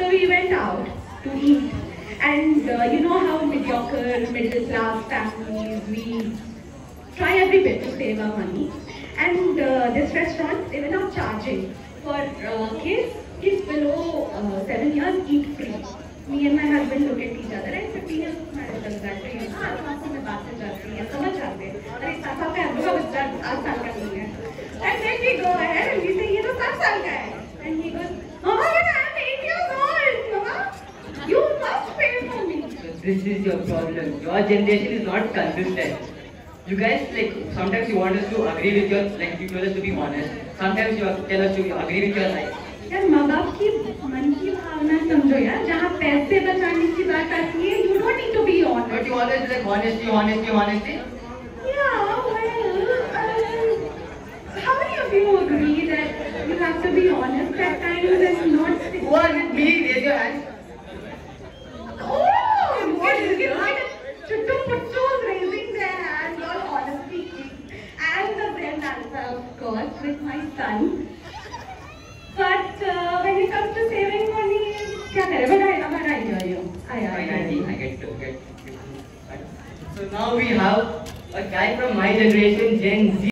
So we went out to eat. And uh, you know how mediocre, middle class families, we try every bit to save our money. And uh, this restaurant, they were now charging for uh, kids, kids below uh, 7 years eat free. Me and my husband look at each other and 15 years marriage does that This is your problem. Your generation is not consistent. You guys like sometimes you want us to agree with your like you tell us to be honest. Sometimes you tell us to agree with your life. यार माँ बाप की मन की भावना समझो यार जहाँ पैसे बचाने की बात आती है you don't need to be on But you always be like honesty, honesty, honesty. Yeah, well, uh, how many of you agree that you have to be honest at times and not stick Who are with me? Raise your hands. course, with my son. But uh, when it comes to saving money, क्या करें? But I, but I hear you. I, I, I, hear I, you. I get to get. So now we have a guy from my generation, Gen Z.